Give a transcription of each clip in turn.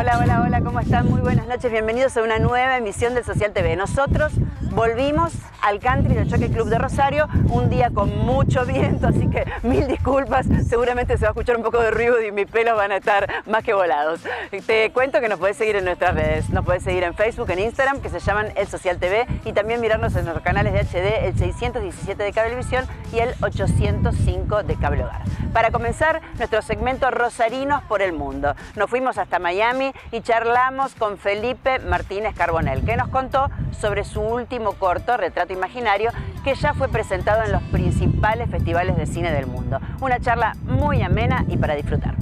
Hola, hola, hola, ¿cómo están? Muy buenas noches, bienvenidos a una nueva emisión del Social TV. Nosotros volvimos al country del Choque Club de Rosario, un día con mucho viento, así que mil disculpas, seguramente se va a escuchar un poco de ruido y mis pelos van a estar más que volados. Te cuento que nos podés seguir en nuestras redes, nos podés seguir en Facebook, en Instagram, que se llaman El Social TV, y también mirarnos en nuestros canales de HD, el 617 de Cablevisión y el 805 de Cable Hogar. Para comenzar, nuestro segmento Rosarinos por el Mundo. Nos fuimos hasta Miami y charlamos con Felipe Martínez Carbonell, que nos contó sobre su último corto, Retrato Imaginario, que ya fue presentado en los principales festivales de cine del mundo. Una charla muy amena y para disfrutar.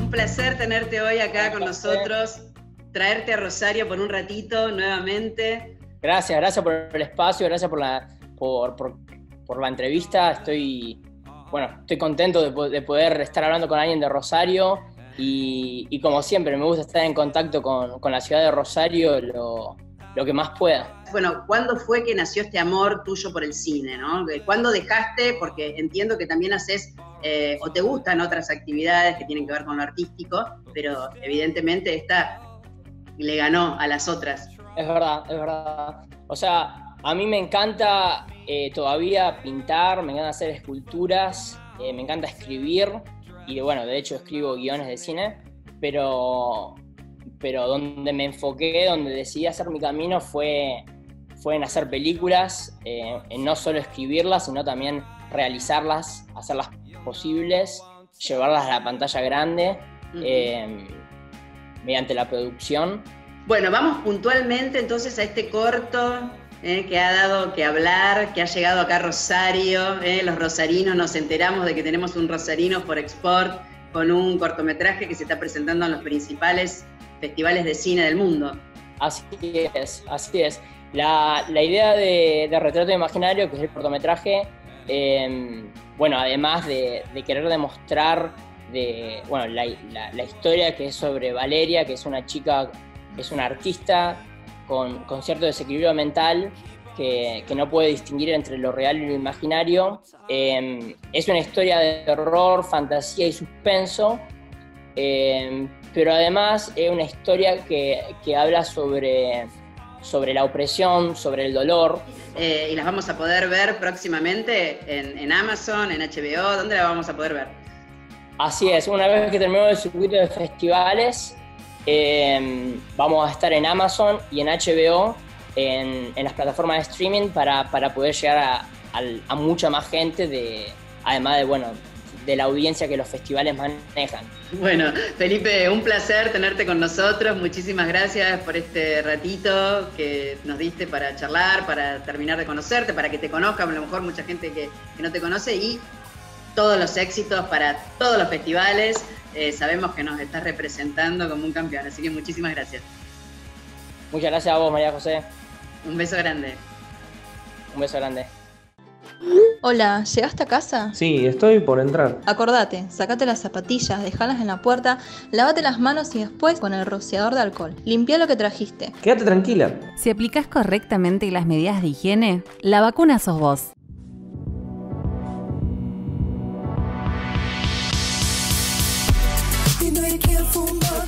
Un placer tenerte hoy acá con nosotros, traerte a Rosario por un ratito nuevamente. Gracias, gracias por el espacio, gracias por la, por, por, la entrevista. Estoy, bueno, estoy contento de, de, poder estar hablando con alguien de Rosario y, como siempre, me gusta estar en contacto con, con la ciudad de Rosario lo, lo, que más pueda. Bueno, ¿cuándo fue que nació este amor tuyo por el cine? ¿no? ¿Cuándo dejaste? Porque entiendo que también haces eh, o te gustan otras actividades que tienen que ver con lo artístico, pero evidentemente esta le ganó a las otras. Es verdad, es verdad. O sea, a mí me encanta eh, todavía pintar, me encanta hacer esculturas, eh, me encanta escribir y bueno, de hecho escribo guiones de cine, pero, pero donde me enfoqué, donde decidí hacer mi camino fue, fue en hacer películas, eh, en no solo escribirlas, sino también realizarlas, hacerlas posibles, llevarlas a la pantalla grande mediante la producción. Bueno, vamos puntualmente entonces a este corto eh, que ha dado que hablar, que ha llegado acá Rosario. Eh, los rosarinos nos enteramos de que tenemos un rosarino por export con un cortometraje que se está presentando en los principales festivales de cine del mundo. Así es, así es. La, la idea de, de, Retrato Imaginario, que es el cortometraje, em, bueno, además de, de, querer demostrar de, bueno, la, la, la, historia que es sobre Valeria, que es una chica, es una artista con, con cierto desequilibrio mental que, no puede distinguir entre lo real y lo imaginario. Eh, es una historia de horror, fantasía y suspenso, eh, pero además es una historia que, habla sobre, sobre la opresión, sobre el dolor. Eh, y las vamos a poder ver próximamente en, Amazon, en HBO, ¿dónde las vamos a poder ver? Así es, una vez que terminemos el circuito de festivales, eh, vamos a estar en Amazon y en HBO, en, en las plataformas de streaming, para, para poder llegar a, a, a, mucha más gente, de, además de, bueno, de la audiencia que los festivales manejan. Bueno, Felipe, un placer tenerte con nosotros. Muchísimas gracias por este ratito que nos diste para charlar, para terminar de conocerte, para que te conozcan, a lo mejor mucha gente que, que no te conoce y todos los éxitos para todos los festivales eh, sabemos que nos estás representando como un campeón, así que muchísimas gracias. Muchas gracias a vos, María José. Un beso grande. Un beso grande. Hola, ¿llegaste a casa? Sí, estoy por entrar. Acordate, sacate las zapatillas, dejalas en la puerta, lavate las manos y después con el rociador de alcohol. Limpia lo que trajiste. Quédate tranquila. Si aplicas correctamente las medidas de higiene, la vacuna sos vos.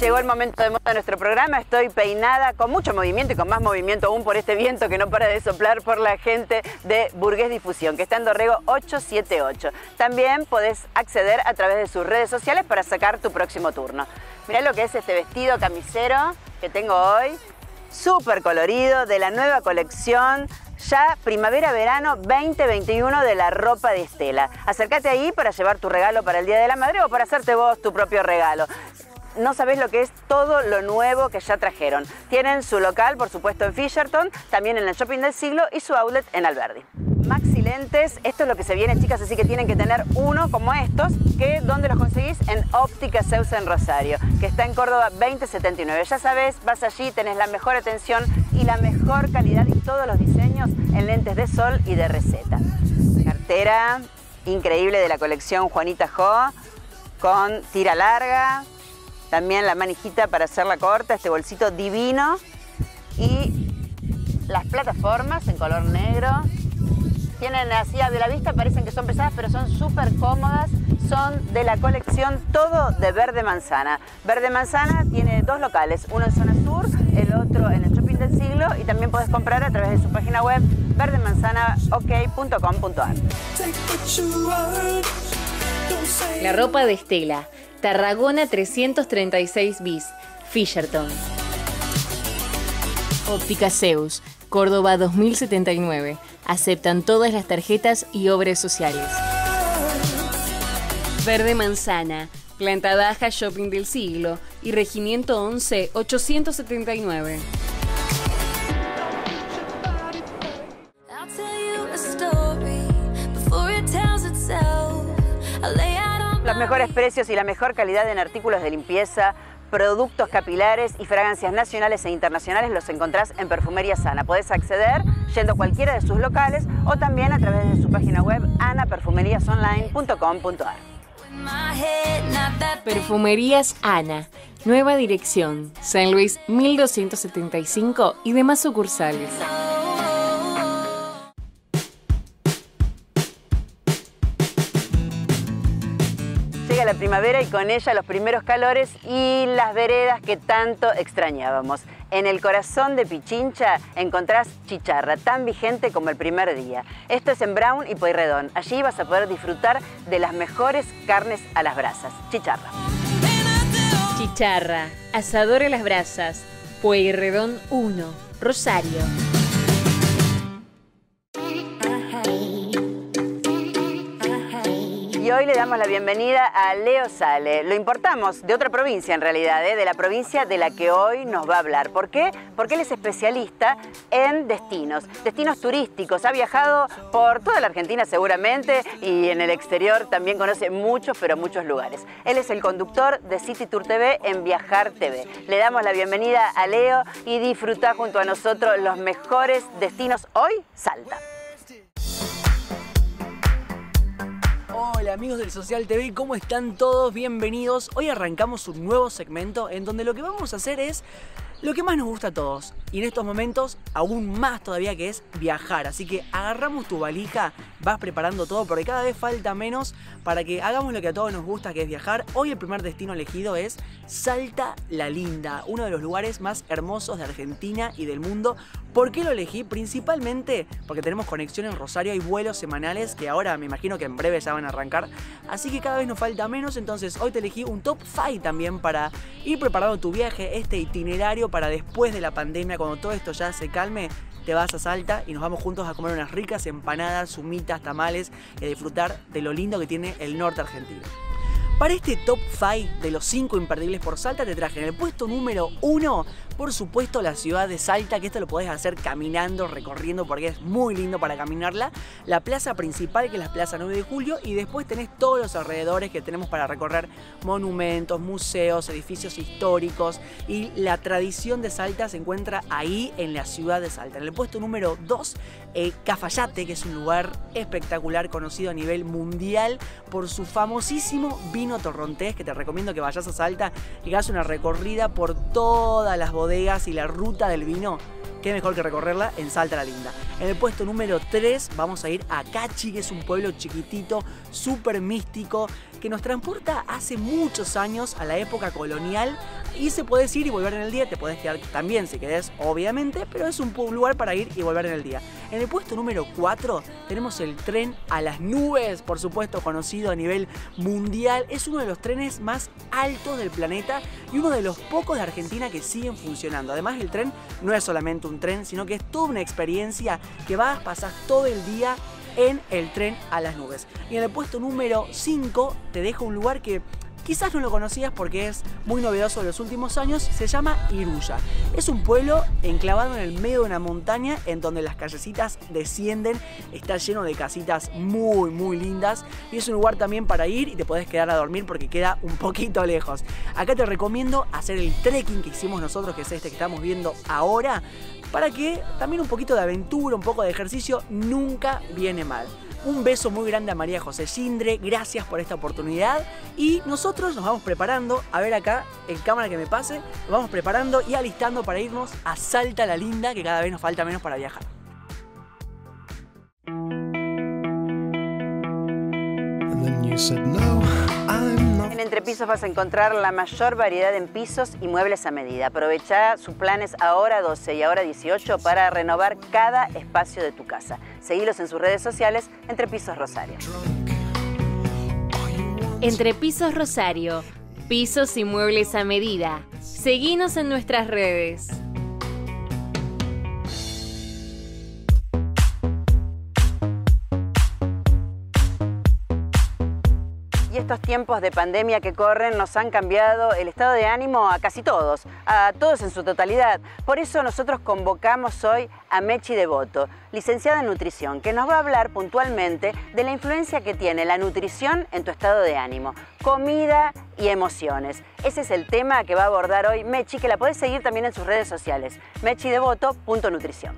Llegó el momento de moda de nuestro programa. Estoy peinada con mucho movimiento y con más movimiento aún por este viento que no para de soplar por la gente de Burgués Difusión, que está en Dorrego 878. También podés acceder a través de sus redes sociales para sacar tu próximo turno. Mirá lo que es este vestido camisero que tengo hoy. Súper colorido, de la nueva colección ya primavera-verano 2021 de la ropa de Estela. Acércate ahí para llevar tu regalo para el Día de la Madre o para hacerte vos tu propio regalo no sabés lo que es todo lo nuevo que ya trajeron. Tienen su local, por supuesto, en Fisherton, también en el Shopping del Siglo y su outlet en Alberdi. Maxi lentes, esto es lo que se viene, chicas, así que tienen que tener uno como estos, que ¿dónde los conseguís? En Óptica Zeus en Rosario, que está en Córdoba 2079. Ya sabes, vas allí, tenés la mejor atención y la mejor calidad y todos los diseños en lentes de sol y de receta. Cartera increíble de la colección Juanita Jo, con tira larga, también la manijita para hacerla corta, este bolsito divino. Y las plataformas en color negro. Tienen así a de la vista, parecen que son pesadas, pero son súper cómodas son de la colección Todo de Verde Manzana. Verde Manzana tiene dos locales, uno en zona sur, el otro en el Shopping del Siglo y también puedes comprar a través de su página web verdemanzanaok.com.ar. La ropa de Estela, Tarragona 336 bis, Fisherton. Óptica Zeus, Córdoba 2079. Aceptan todas las tarjetas y obras sociales. Verde Manzana, Planta Baja Shopping del Siglo y Regimiento 11 879. Mejores precios y la mejor calidad en artículos de limpieza, productos capilares y fragancias nacionales e internacionales los encontrás en Perfumería Sana. Podés acceder yendo a cualquiera de sus locales o también a través de su página web anaperfumeriasonline.com.ar. Perfumerías Ana, nueva dirección, San Luis 1275 y demás sucursales. La primavera y con ella los primeros calores y las veredas que tanto extrañábamos. En el corazón de Pichincha encontrás chicharra, tan vigente como el primer día. Esto es en Brown y Pueyrredón. Allí vas a poder disfrutar de las mejores carnes a las brasas. Chicharra. Chicharra, asador a las brasas, Pueyrredón 1, Rosario. Le damos la bienvenida a Leo Sale. Lo importamos de otra provincia en realidad, ¿eh? de la provincia de la que hoy nos va a hablar. ¿Por qué? Porque él es especialista en destinos, destinos turísticos. Ha viajado por toda la Argentina seguramente y en el exterior también conoce muchos, pero muchos lugares. Él es el conductor de City Tour TV en Viajar TV. Le damos la bienvenida a Leo y disfruta junto a nosotros los mejores destinos hoy, Salta. Hola amigos del Social TV, ¿cómo están todos? Bienvenidos. Hoy arrancamos un nuevo segmento en donde lo que vamos a hacer es lo que más nos gusta a todos. Y en estos momentos, aún más todavía que es viajar. Así que agarramos tu valija, vas preparando todo porque cada vez falta menos para que hagamos lo que a todos nos gusta, que es viajar. Hoy el primer destino elegido es Salta la Linda, uno de los lugares más hermosos de Argentina y del mundo. ¿Por qué lo elegí? Principalmente porque tenemos conexión en Rosario, hay vuelos semanales que ahora me imagino que en breve ya van a arrancar. Así que cada vez nos falta menos, entonces hoy te elegí un top 5 también para ir preparando tu viaje, este itinerario para después de la pandemia, cuando todo esto ya se calme, te vas a Salta y nos vamos juntos a comer unas ricas empanadas, sumitas, tamales y a disfrutar de lo lindo que tiene el norte argentino. Para este top 5 de los 5 imperdibles por Salta te traje en el puesto número 1, por supuesto, la ciudad de Salta, que esto lo podés hacer caminando, recorriendo, porque es muy lindo para caminarla. La plaza principal, que es la Plaza 9 de Julio, y después tenés todos los alrededores que tenemos para recorrer monumentos, museos, edificios históricos, y la tradición de Salta se encuentra ahí en la ciudad de Salta. En el puesto número 2, eh, Cafayate, que es un lugar espectacular, conocido a nivel mundial por su famosísimo vino torrontés, que te recomiendo que vayas a Salta y hagas una recorrida por todas las bodegas y la ruta del vino. Qué mejor que recorrerla en Salta la Linda. En el puesto número 3 vamos a ir a Cachi, que es un pueblo chiquitito, súper místico, que nos transporta hace muchos años a la época colonial y se puedes ir y volver en el día, te puedes quedar también si querés, obviamente, pero es un lugar para ir y volver en el día. En el puesto número 4 tenemos el tren a las nubes, por supuesto conocido a nivel mundial, es uno de los trenes más altos del planeta y uno de los pocos de Argentina que siguen funcionando. Además el tren no es solamente un tren, sino que es toda una experiencia que vas, pasar todo el día en el tren a las nubes. Y en el puesto número 5 te dejo un lugar que quizás no lo conocías porque es muy novedoso de los últimos años, se llama Iruya. Es un pueblo enclavado en el medio de una montaña en donde las callecitas descienden, está lleno de casitas muy muy lindas y es un lugar también para ir y te podés quedar a dormir porque queda un poquito lejos. Acá te recomiendo hacer el trekking que hicimos nosotros, que es este que estamos viendo ahora, para que también un poquito de aventura, un poco de ejercicio nunca viene mal. Un beso muy grande a María José Sindre, gracias por esta oportunidad y nosotros nos vamos preparando, a ver acá, el cámara que me pase, nos vamos preparando y alistando para irnos a Salta la Linda, que cada vez nos falta menos para viajar. En Entrepisos vas a encontrar la mayor variedad en pisos y muebles a medida. Aprovecha sus planes ahora 12 y ahora 18 para renovar cada espacio de tu casa. Seguilos en sus redes sociales Entrepisos Rosario. Entrepisos Rosario. Pisos y muebles a medida. Seguinos en nuestras redes. Estos tiempos de pandemia que corren nos han cambiado el estado de ánimo a casi todos, a todos en su totalidad. Por eso nosotros convocamos hoy a Mechi Devoto, licenciada en nutrición, que nos va a hablar puntualmente de la influencia que tiene la nutrición en tu estado de ánimo, comida y emociones. Ese es el tema que va a abordar hoy Mechi, que la podés seguir también en sus redes sociales, mechidevoto.nutrición.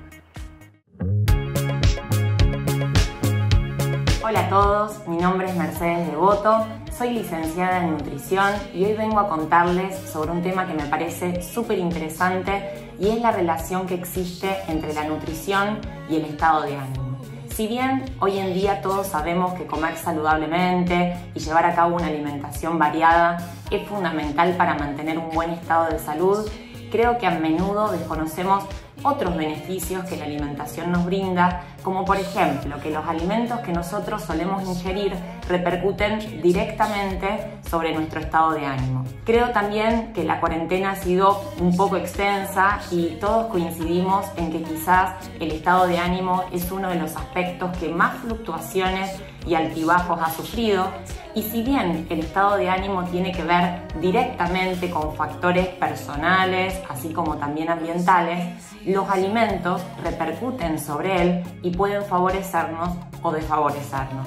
Hola a todos, mi nombre es Mercedes Devoto, soy licenciada en nutrición y hoy vengo a contarles sobre un tema que me parece súper interesante y es la relación que existe entre la nutrición y el estado de ánimo. Si bien hoy en día todos sabemos que comer saludablemente y llevar a cabo una alimentación variada es fundamental para mantener un buen estado de salud, creo que a menudo desconocemos otros beneficios que la alimentación nos brinda, como por ejemplo que los alimentos que nosotros solemos ingerir repercuten directamente sobre nuestro estado de ánimo. Creo también que la cuarentena ha sido un poco extensa y todos coincidimos en que quizás el estado de ánimo es uno de los aspectos que más fluctuaciones y altibajos ha sufrido y si bien el estado de ánimo tiene que ver directamente con factores personales, así como también ambientales, los alimentos repercuten sobre él y pueden favorecernos o desfavorecernos.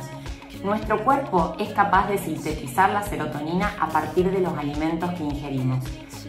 Nuestro cuerpo es capaz de sintetizar la serotonina a partir de los alimentos que ingerimos.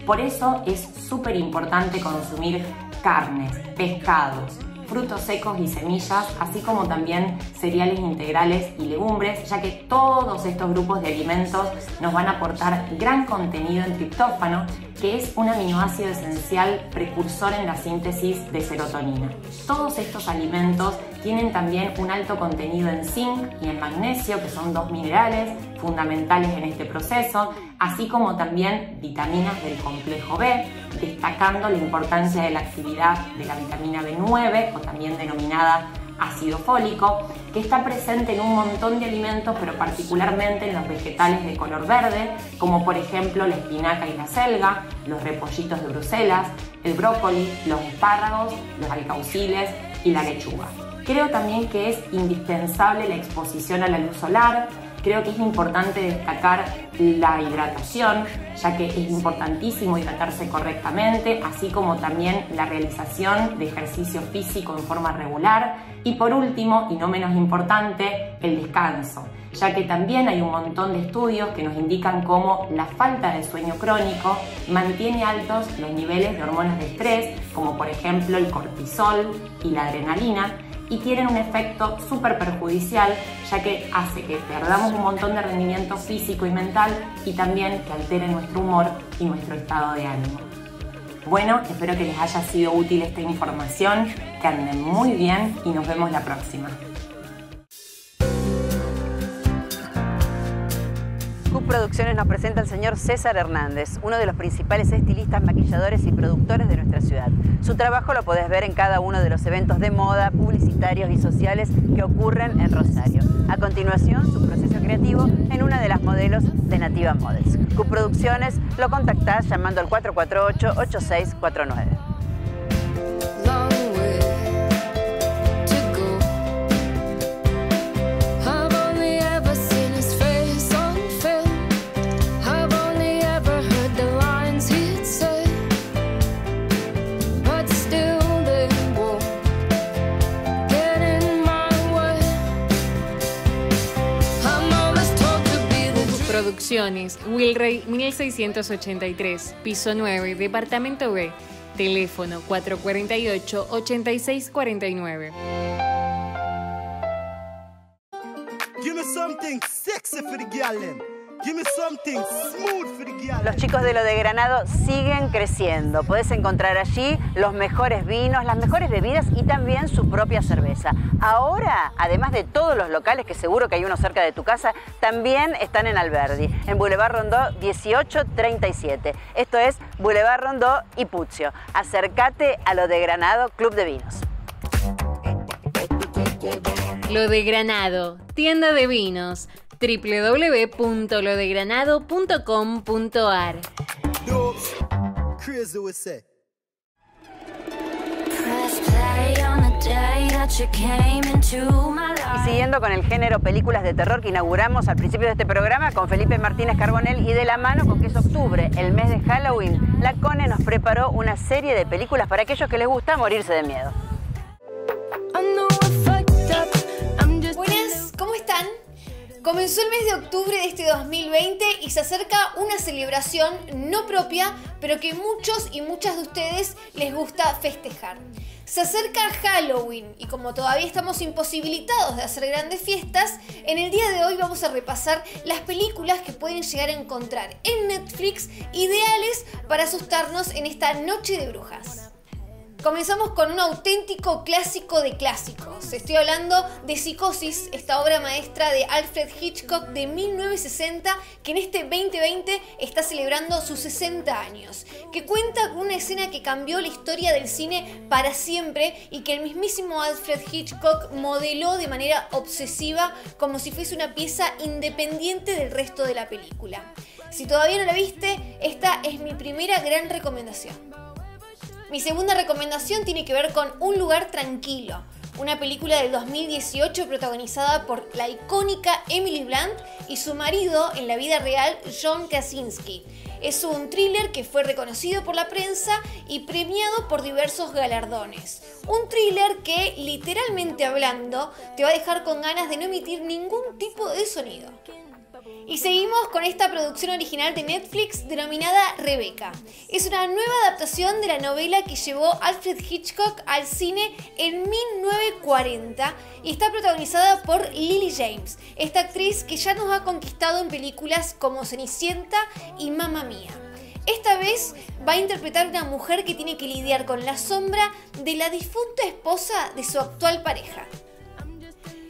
Por eso es súper importante consumir carnes, pescados, frutos secos y semillas, así como también cereales integrales y legumbres, ya que todos estos grupos de alimentos nos van a aportar gran contenido en triptófano, que es un aminoácido esencial precursor en la síntesis de serotonina. Todos estos alimentos tienen también un alto contenido en zinc y en magnesio, que son dos minerales fundamentales en este proceso, así como también vitaminas del complejo B, destacando la importancia de la actividad de la vitamina B9 o también denominada ácido fólico, que está presente en un montón de alimentos, pero particularmente en los vegetales de color verde, como por ejemplo la espinaca y la selga, los repollitos de Bruselas, el brócoli, los espárragos, los alcauciles y la lechuga. Creo también que es indispensable la exposición a la luz solar, Creo que es importante destacar la hidratación, ya que es importantísimo hidratarse correctamente, así como también la realización de ejercicio físico en forma regular. Y por último, y no menos importante, el descanso, ya que también hay un montón de estudios que nos indican cómo la falta de sueño crónico mantiene altos los niveles de hormonas de estrés, como por ejemplo el cortisol y la adrenalina, y tienen un efecto súper perjudicial ya que hace que perdamos un montón de rendimiento físico y mental y también que altere nuestro humor y nuestro estado de ánimo. Bueno, espero que les haya sido útil esta información, que anden muy bien y nos vemos la próxima. Producciones nos presenta el señor César Hernández, uno de los principales estilistas, maquilladores y productores de nuestra ciudad. Su trabajo lo podés ver en cada uno de los eventos de moda, publicitarios y sociales que ocurren en Rosario. A continuación, su proceso creativo en una de las modelos de Nativa Models. Q Producciones lo contactás llamando al 448-8649. Producciones, Wilrey 1683, piso 9, departamento B, teléfono 448-8649. You know something sexy for the girl Los chicos de lo de Granado siguen creciendo. Podés encontrar allí los mejores vinos, las mejores bebidas y también su propia cerveza. Ahora, además de todos los locales, que seguro que hay uno cerca de tu casa, también están en Alberdi, en Boulevard Rondó 1837. Esto es Boulevard Rondó y Puccio. Acércate a lo de Granado Club de Vinos. Lo de Granado, tienda de vinos www.lodegranado.com.ar Y siguiendo con el género películas de terror que inauguramos al principio de este programa con Felipe Martínez Carbonell y de la mano con que es octubre, el mes de Halloween, la CONE nos preparó una serie de películas para aquellos que les gusta morirse de miedo. Comenzó el mes de octubre de este 2020 y se acerca una celebración no propia, pero que muchos y muchas de ustedes les gusta festejar. Se acerca Halloween y como todavía estamos imposibilitados de hacer grandes fiestas, en el día de hoy vamos a repasar las películas que pueden llegar a encontrar en Netflix ideales para asustarnos en esta noche de brujas. Comenzamos con un auténtico clásico de clásicos. Estoy hablando de Psicosis, esta obra maestra de Alfred Hitchcock de 1960, que en este 2020 está celebrando sus 60 años, que cuenta con una escena que cambió la historia del cine para siempre y que el mismísimo Alfred Hitchcock modeló de manera obsesiva como si fuese una pieza independiente del resto de la película. Si todavía no la viste, esta es mi primera gran recomendación. Mi segunda recomendación tiene que ver con Un lugar tranquilo, una película del 2018 protagonizada por la icónica Emily Blunt y su marido en la vida real, John Krasinski. Es un thriller que fue reconocido por la prensa y premiado por diversos galardones. Un thriller que, literalmente hablando, te va a dejar con ganas de no emitir ningún tipo de sonido. Y seguimos con esta producción original de Netflix denominada Rebecca. Es una nueva adaptación de la novela que llevó Alfred Hitchcock al cine en 1940 y está protagonizada por Lily James, esta actriz que ya nos ha conquistado en películas como Cenicienta y Mamma Mía. Esta vez va a interpretar una mujer que tiene que lidiar con la sombra de la difunta esposa de su actual pareja.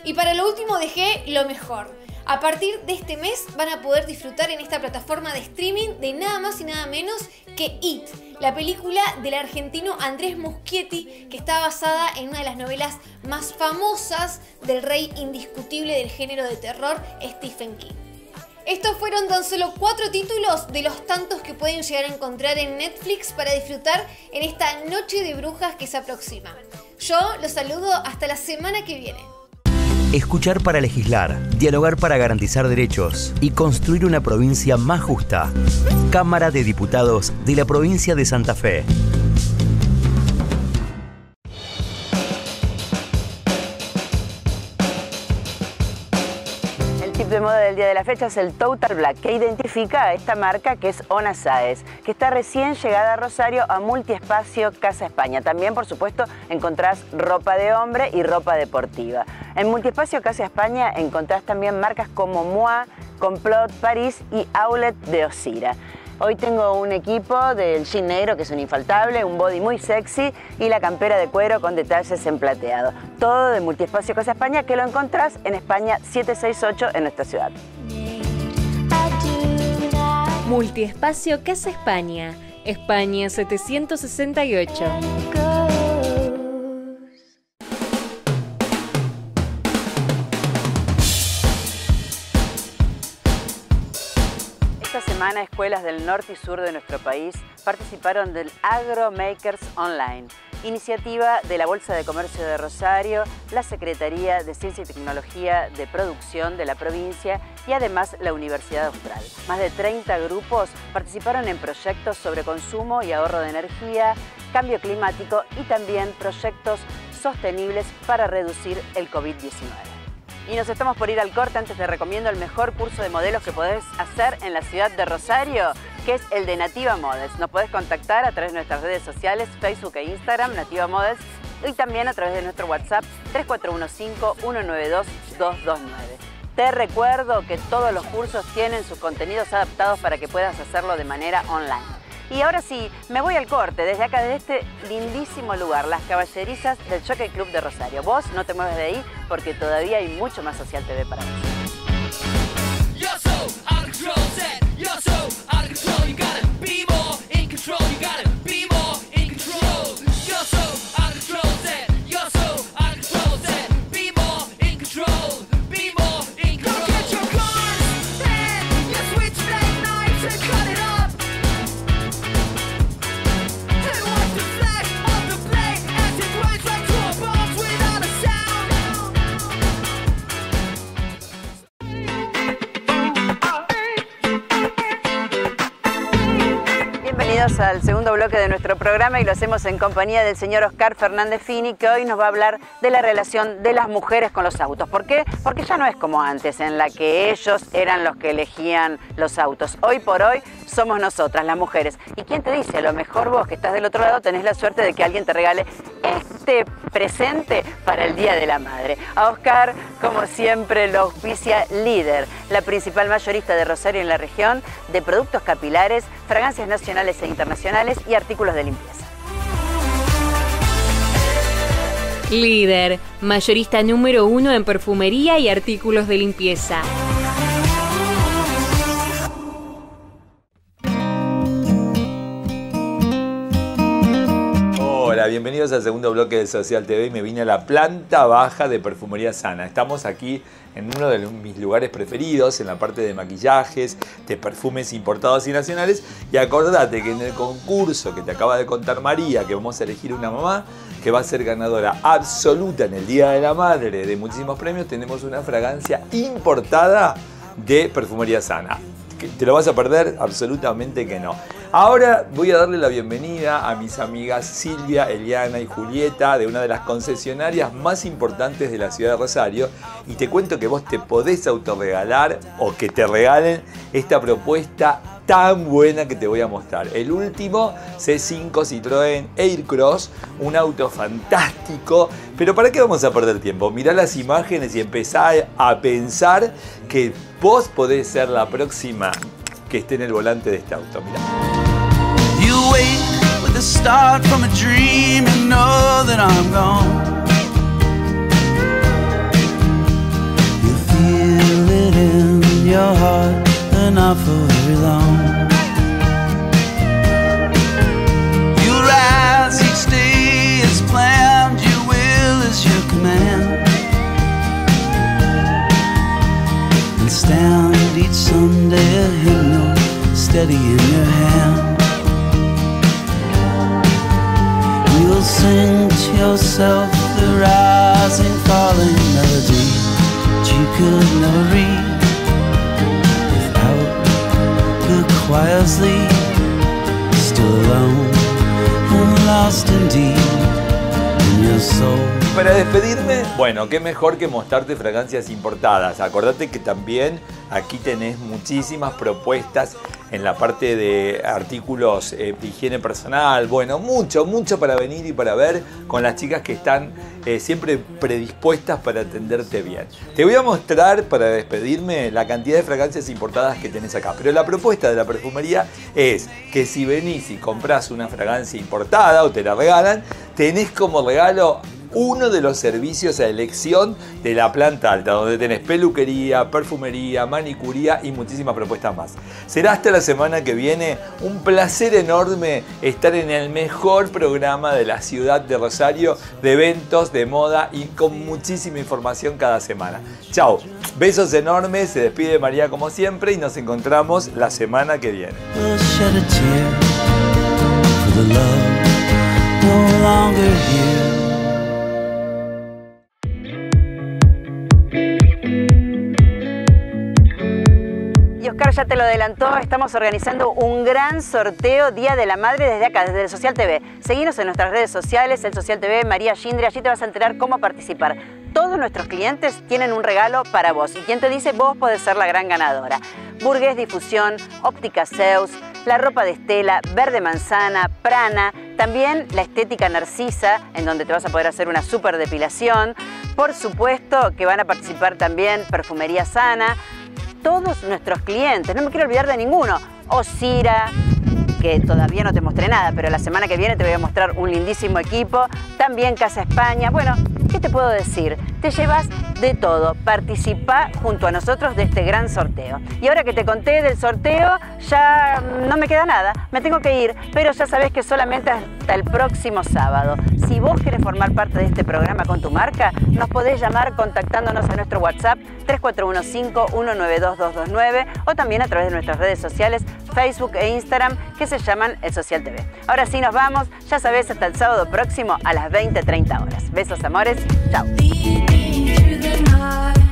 Y para lo último dejé lo mejor a partir de este mes van a poder disfrutar en esta plataforma de streaming de nada más y nada menos que It, la película del argentino Andrés Muschietti, que está basada en una de las novelas más famosas del rey indiscutible del género de terror, Stephen King. Estos fueron tan solo cuatro títulos de los tantos que pueden llegar a encontrar en Netflix para disfrutar en esta noche de brujas que se aproxima. Yo los saludo hasta la semana que viene. Escuchar para legislar, dialogar para garantizar derechos y construir una provincia más justa. Cámara de Diputados de la provincia de Santa Fe. Moda del día de la fecha es el Total Black, que identifica a esta marca que es Ona que está recién llegada a Rosario a Multiespacio Casa España. También, por supuesto, encontrás ropa de hombre y ropa deportiva. En Multiespacio Casa España encontrás también marcas como Moi, Complot París y Outlet de Osira. Hoy tengo un equipo del jean negro que es un infaltable, un body muy sexy y la campera de cuero con detalles en plateado. Todo de Multiespacio Casa España que lo encontrás en España 768 en nuestra ciudad. Multiespacio Casa España, España 768. Escuelas del norte y sur de nuestro país participaron del Agro Makers Online, iniciativa de la Bolsa de Comercio de Rosario, la Secretaría de Ciencia y Tecnología de Producción de la provincia y además la Universidad Austral. Más de 30 grupos participaron en proyectos sobre consumo y ahorro de energía, cambio climático y también proyectos sostenibles para reducir el COVID-19. Y nos estamos por ir al corte. Antes te recomiendo el mejor curso de modelos que podés hacer en la ciudad de Rosario, que es el de Nativa Models. Nos podés contactar a través de nuestras redes sociales, Facebook e Instagram, Nativa Models, y también a través de nuestro WhatsApp 3415-192-229. Te recuerdo que todos los cursos tienen sus contenidos adaptados para que puedas hacerlo de manera online. Y ahora sí, me voy al corte, desde acá, desde este lindísimo lugar, las caballerizas del Jockey Club de Rosario. Vos no te mueves de ahí porque todavía hay mucho más Social TV para vos. Nuestro programa y lo hacemos en compañía del señor Oscar Fernández Fini, que hoy nos va a hablar de la relación de las mujeres con los autos. ¿Por qué? Porque ya no es como antes, en la que ellos eran los que elegían los autos. Hoy por hoy somos nosotras, las mujeres. ¿Y quién te dice? A lo mejor vos que estás del otro lado tenés la suerte de que alguien te regale este presente para el Día de la Madre. A Oscar, como siempre, lo auspicia Líder, la principal mayorista de Rosario en la región de productos capilares, fragancias nacionales e internacionales y artículos de limpieza. Líder, mayorista número uno en perfumería y artículos de limpieza. Bienvenidos al segundo bloque de Social TV. Me vine a la planta baja de Perfumería Sana. Estamos aquí en uno de mis lugares preferidos, en la parte de maquillajes, de perfumes importados y nacionales. Y acordate que en el concurso que te acaba de contar María, que vamos a elegir una mamá que va a ser ganadora absoluta en el Día de la Madre de muchísimos premios, tenemos una fragancia importada de Perfumería Sana. ¿Te lo vas a perder? Absolutamente que no. Ahora voy a darle la bienvenida a mis amigas Silvia, Eliana y Julieta de una de las concesionarias más importantes de la ciudad de Rosario y te cuento que vos te podés autorregalar o que te regalen esta propuesta tan buena que te voy a mostrar. El último C5 Citroën Aircross, un auto fantástico. Pero ¿para qué vamos a perder tiempo? Mirá las imágenes y empezá a pensar que vos podés ser la próxima que esté en el volante de este auto. Mirá. You wake with a start from a dream and know the rising, falling melody that you could read. Para despedirme, bueno, qué mejor que mostrarte fragancias importadas. Acordate que también aquí tenés muchísimas propuestas en la parte de artículos eh, de higiene personal. Bueno, mucho, mucho para venir y para ver con las chicas que están eh, siempre predispuestas para atenderte bien. Te voy a mostrar para despedirme la cantidad de fragancias importadas que tenés acá. Pero la propuesta de la perfumería es que si venís y compras una fragancia importada o te la regalan, tenés como regalo uno de los servicios a elección de la planta alta, donde tenés peluquería, perfumería, manicuría y muchísimas propuestas más. Será hasta la semana que viene un placer enorme estar en el mejor programa de la ciudad de Rosario de eventos, de moda y con muchísima información cada semana. Chao, besos enormes, se despide María como siempre y nos encontramos la semana que viene. Ya te lo adelantó, estamos organizando un gran sorteo Día de la Madre desde acá, desde el Social TV. Seguinos en nuestras redes sociales, el Social TV, María Gindre, allí te vas a enterar cómo participar. Todos nuestros clientes tienen un regalo para vos y quien te dice vos podés ser la gran ganadora. Burgués Difusión, Óptica Zeus, la ropa de Estela, Verde Manzana, Prana, También la estética Narcisa, en donde te vas a poder hacer una super depilación. Por supuesto que van a participar también Perfumería Sana, todos nuestros clientes, no me quiero olvidar de ninguno. Osira, que todavía no te mostré nada, pero la semana que viene te voy a mostrar un lindísimo equipo. También Casa España. Bueno, ¿qué te puedo decir? Te llevas de todo. Participa junto a nosotros de este gran sorteo. Y ahora que te conté del sorteo, ya no me queda nada. Me tengo que ir, pero ya sabes que solamente hasta el próximo sábado. Si vos querés formar parte de este programa con tu marca, nos podés llamar contactándonos a nuestro WhatsApp 3415-192-229 o también a través de nuestras redes sociales Facebook e Instagram que se llaman El Social TV. Ahora sí nos vamos, ya sabés, hasta el sábado próximo a las 20.30 horas. Besos amores, chao. I.